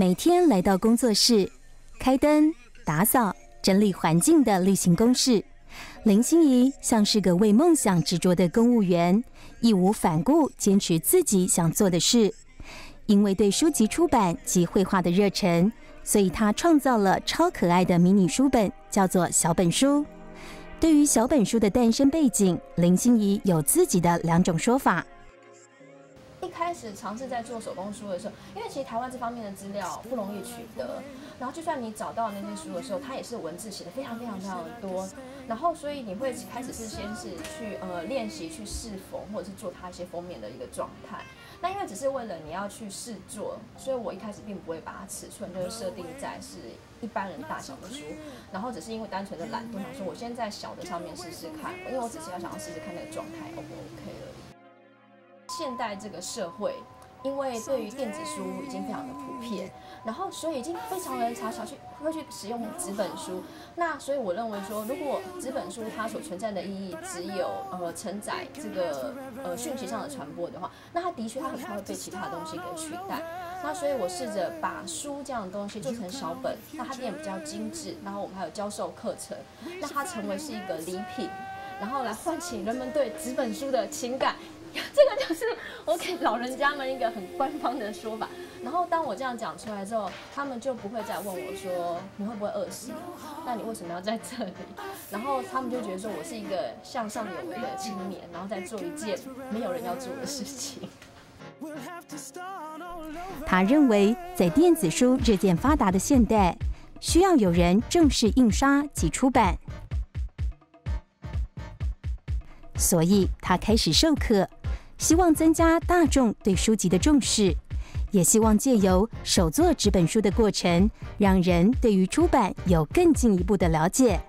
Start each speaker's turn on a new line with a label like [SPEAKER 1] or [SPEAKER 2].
[SPEAKER 1] 每天来到工作室，开灯、打扫、整理环境的例行公事。林心怡像是个为梦想执着的公务员，义无反顾坚持自己想做的事。因为对书籍出版及绘画的热忱，所以她创造了超可爱的迷你书本，叫做小本书。对于小本书的诞生背景，林心怡有自己的两种说法。
[SPEAKER 2] 开始尝试在做手工书的时候，因为其实台湾这方面的资料不容易取得，然后就算你找到那些书的时候，它也是文字写的非常非常非常的多，然后所以你会开始是先是去呃练习去试缝，或者是做它一些封面的一个状态。那因为只是为了你要去试做，所以我一开始并不会把它尺寸就是设定在是一般人大小的书，然后只是因为单纯的懒惰，想说我先在小的上面试试看，因为我只是要想要试试看那个状态 O 不 OK 而已。现代这个社会，因为对于电子书已经非常的普遍，然后所以已经非常人查小去会去使用纸本书。那所以我认为说，如果纸本书它所存在的意义只有呃承载这个呃讯息上的传播的话，那它的确它很快会被其他的东西给取代。那所以我试着把书这样的东西做成小本，那它变得比较精致，然后我们还有教授课程，那它成为是一个礼品，然后来唤起人们对纸本书的情感。这个就是我给老人家们一个很官方的说法，然后当我这样讲出来之后，他们就不会再问我说你会不会饿死？那你为什么要在这里？然后他们就觉得说我是一个向上有为的青年，然后在做一件没有人要做的事情。
[SPEAKER 1] 他认为，在电子书日渐发达的现代，需要有人正式印刷及出版。所以他开始授课，希望增加大众对书籍的重视，也希望借由手作纸本书的过程，让人对于出版有更进一步的了解。